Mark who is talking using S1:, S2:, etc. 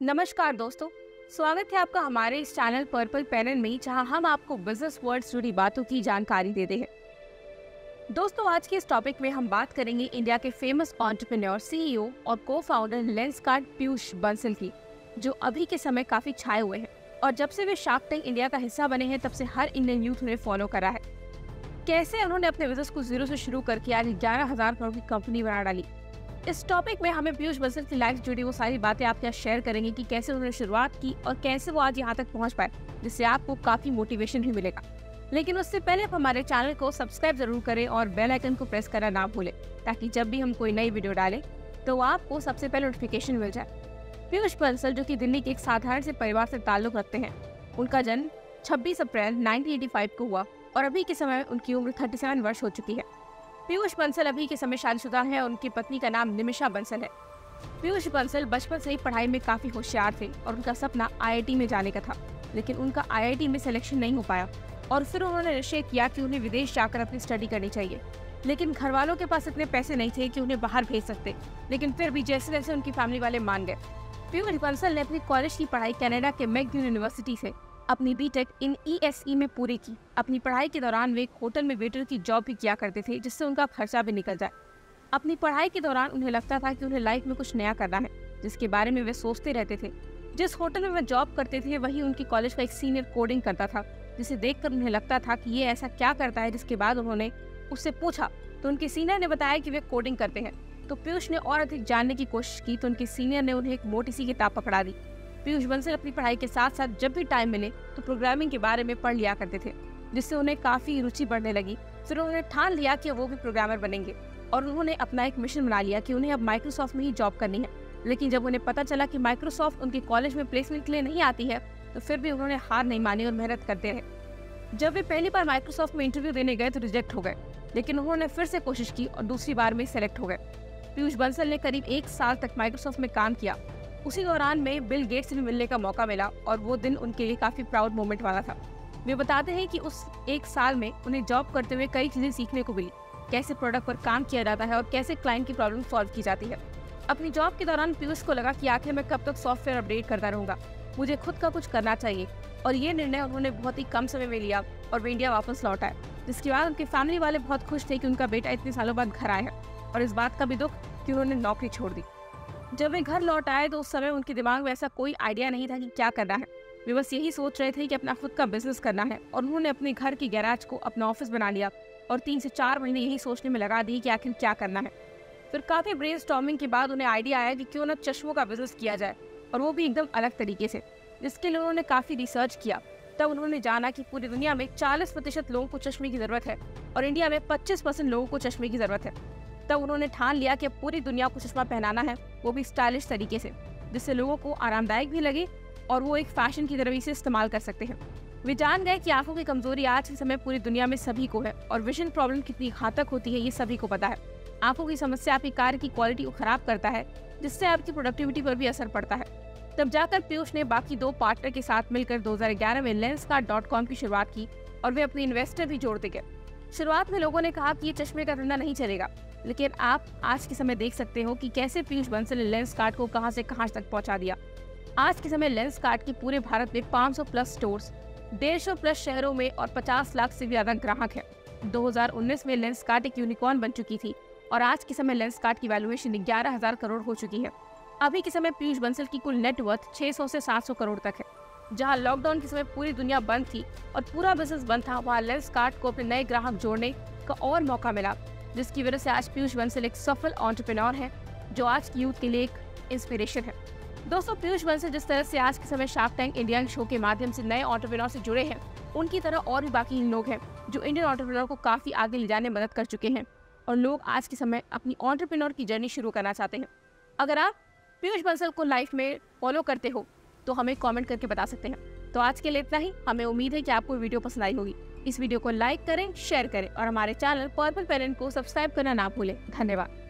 S1: नमस्कार दोस्तों, स्वागत है आपका हमारे इस चैनल पर्पल पैनल में, जहाँ हम आपको बिज़नेस वर्ड से जुड़ी बातों की जानकारी देते हैं। दोस्तों, आज के इस टॉपिक में हम बात करेंगे इंडिया के फ़ेमस ऑन्टरप्रेन्योर सीईओ और को founder lens card Piyush Bansal की, जो अभी के समय काफ़ी छाए हुए हैं। और जब से वे शार्क टैंक इंडिया का हिस्सा बने हैं, तब से हर इंडियन यूथ उन्हें फॉलो करा है। कैसे उन्होंने अपने बिज़नेस को ज़ीरो से शुरू करके आज ग्यारह हज़ार करोड़ की कंपनी बना डाली? इस टॉपिक में हमें पीयूष बंसल की लाइफ जुड़ी वो सारी बातें आपके साथ शेयर करेंगे कि कैसे उन्होंने शुरुआत की और कैसे वो आज यहाँ तक पहुँच पाए, जिससे आपको काफ़ी मोटिवेशन भी मिलेगा। लेकिन उससे पहले आप हमारे चैनल को सब्सक्राइब ज़रूर करें और बेल आइकन को प्रेस करना ना भूलें, ताकि जब भी हम कोई नई वीडियो डालें तो आपको सबसे पहले नोटिफिकेशन मिल जाए। पीयूष बंसल, जो कि दिल्ली के एक साधारण से परिवार से ताल्लुक रखते हैं, उनका जन्म 26 अप्रैल 1985 को हुआ और अभी के समय उनकी उम्र 37 वर्ष हो चुकी है। पीयूष बंसल अभी के समय शादीशुदा है और उनकी पत्नी का नाम निमिषा बंसल है। पीयूष बंसल बचपन से ही पढ़ाई में काफ़ी होशियार थे और उनका सपना आईआईटी में जाने का था, लेकिन उनका आईआईटी में सिलेक्शन नहीं हो पाया और फिर उन्होंने निश्चय किया कि उन्हें विदेश जाकर अपनी स्टडी करनी चाहिए। लेकिन घर वालों के पास इतने पैसे नहीं थे कि उन्हें बाहर भेज सकते, लेकिन फिर भी जैसे जैसे उनकी फैमिली वाले मान गए। पीयूष बंसल ने अपनी कॉलेज की पढ़ाई कनाडा के मैकगिल यूनिवर्सिटी से अपनी बीटेक इन ईएसई में पूरी की। अपनी पढ़ाई के दौरान वे एक होटल में वेटर की जॉब भी किया करते थे, जिससे उनका खर्चा भी निकल जाए। अपनी पढ़ाई के दौरान उन्हें लगता था कि उन्हें लाइफ में कुछ नया करना है, जिसके बारे में वे सोचते रहते थे। जिस होटल में वे जॉब करते थे, वही उनकी कॉलेज का एक सीनियर कोडिंग करता था, जिसे देखकर उन्हें लगता था कि ये ऐसा क्या करता है, जिसके बाद उन्होंने उससे पूछा। तो उनके सीनियर ने बताया कि वे कोडिंग करते हैं। तो पीयूष ने और अधिक जानने की कोशिश की तो उनके सीनियर ने उन्हें एक मोटी सी किताब पकड़ा दी। पीयूष बंसल अपनी पढ़ाई के साथ साथ जब भी टाइम मिले तो प्रोग्रामिंग के बारे में पढ़ लिया करते थे, जिससे उन्हें काफ़ी रुचि बढ़ने लगी। फिर उन्होंने ठान लिया कि वो भी प्रोग्रामर बनेंगे और उन्होंने अपना एक मिशन बना लिया कि उन्हें अब माइक्रोसॉफ्ट में ही जॉब करनी है। लेकिन जब उन्हें पता चला कि माइक्रोसॉफ्ट उनके कॉलेज में प्लेसमेंट के लिए नहीं आती है तो फिर भी उन्होंने हार नहीं मानी और मेहनत करते रहे। जब वे पहली बार माइक्रोसॉफ्ट में इंटरव्यू देने गए तो रिजेक्ट हो गए, लेकिन उन्होंने फिर से कोशिश की और दूसरी बार में सेलेक्ट हो गए। पीयूष बंसल ने करीब एक साल तक माइक्रोसॉफ्ट में काम किया उसी दौरान में बिल गेट्स से भी मिलने का मौका मिला और वो दिन उनके लिए काफ़ी प्राउड मोमेंट वाला था। वे बताते हैं कि उस एक साल में उन्हें जॉब करते हुए कई चीज़ें सीखने को मिली, कैसे प्रोडक्ट पर काम किया जाता है और कैसे क्लाइंट की प्रॉब्लम सॉल्व की जाती है। अपनी जॉब के दौरान पीयूष को लगा कि आखिर मैं कब तक सॉफ्टवेयर अपडेट करता रहूँगा। मुझे खुद का कुछ करना चाहिए और ये निर्णय उन्होंने बहुत ही कम समय में लिया और वे इंडिया वापस लौट आए। जिसके बाद उनके फैमिली वाले बहुत खुश थे कि उनका बेटा इतने सालों बाद घर आया है और इस बात का भी दुख कि उन्होंने नौकरी छोड़ दी। जब वे घर लौट आए तो उस समय उनके दिमाग में ऐसा कोई आइडिया नहीं था कि क्या करना है। वे बस यही सोच रहे थे कि अपना खुद का बिज़नेस करना है और उन्होंने अपने घर की गैराज को अपना ऑफ़िस बना लिया और तीन से चार महीने यही सोचने में लगा दिए कि आखिर क्या करना है। फिर काफ़ी ब्रेन के बाद उन्हें आइडिया आया कि क्यों ना चश्मों का बिज़नेस किया जाए और वो भी एकदम अलग तरीके से, जिसके लिए उन्होंने काफ़ी रिसर्च किया। तब उन्होंने जाना कि पूरी दुनिया में 40 प्रतिशत लोगों को चश्मे की ज़रूरत है और इंडिया में 25 परसेंट लोगों को चश्मे की ज़रूरत है। तब उन्होंने ठान लिया कि पूरी दुनिया को चश्मा पहनाना है। वो भी स्टाइलिश तरीके से, जिससे लोगों को आरामदायक भी लगे और वो एक फ़ैशन की तरह इसे इस्तेमाल कर सकते हैं। वे जान गए कि आँखों की कमज़ोरी आज के समय पूरी दुनिया में सभी को है और विजन प्रॉब्लम कितनी घातक होती है, ये सभी को पता है। आँखों की समस्या आपकी कार्य की क्वालिटी को खराब करता है, जिससे आपकी प्रोडक्टिविटी पर भी असर पड़ता है। तब जाकर पीयूष ने बाकी दो पार्टनर के साथ मिलकर 2011 में लेंस की शुरुआत की और वे अपने इन्वेस्टर भी जोड़ते गए। शुरुआत में लोगों ने कहा कि ये चश्मे का धंधा नहीं चलेगा। लेकिन आप आज के समय देख सकते हो कि कैसे पीयूष बंसल ने लेंस कार्ड को कहाँ से कहाँ तक पहुँचा दिया। आज के समय लेंस कार्ड के पूरे भारत में 500 प्लस स्टोर्स, डेढ़ सौ प्लस शहरों में और 50 लाख से ज़्यादा ग्राहक है। 2019 में लेंस कार्ड एक यूनिकॉर्न बन चुकी थी और आज के समय लेंस कार्ड की वैल्यूएशन ग्यारह हज़ार करोड़ हो चुकी है। अभी के समय पीयूष बंसल की कुल नेटवर्थ 600 से 700 करोड़ तक है। जहाँ लॉकडाउन के समय पूरी दुनिया बंद थी और पूरा बिज़नेस बंद था, वहाँ लेंस कार्ड को अपने नए ग्राहक जोड़ने का और मौका मिला। जिसकी वजह से आज पीयूष बंसल एक सफल ऑन्टरप्रेन्योर है, जो आज की यूथ के लिए एक इंस्पिरेशन है। दोस्तों, पीयूष बंसल जिस तरह से आज के समय शार्क टैंक इंडिया शो के माध्यम से नए ऑन्टरप्रेन्योर से जुड़े हैं, उनकी तरह और भी बाकी लोग हैं, जो इंडियन ऑन्टरप्रेन्योर को काफ़ी आगे ले जाने में मदद कर चुके हैं और लोग आज के समय अपनी ऑन्टरप्रेन्योर की जर्नी शुरू करना चाहते हैं। अगर आप पीयूष बंसल को लाइफ में फॉलो करते हो तो हमें कमेंट करके बता सकते हैं। तो आज के लिए इतना ही। हमें उम्मीद है कि आपको वीडियो पसंद आई होगी। इस वीडियो को लाइक करें, शेयर करें और हमारे चैनल पर्पल पेरेंट को सब्सक्राइब करना ना भूलें। धन्यवाद।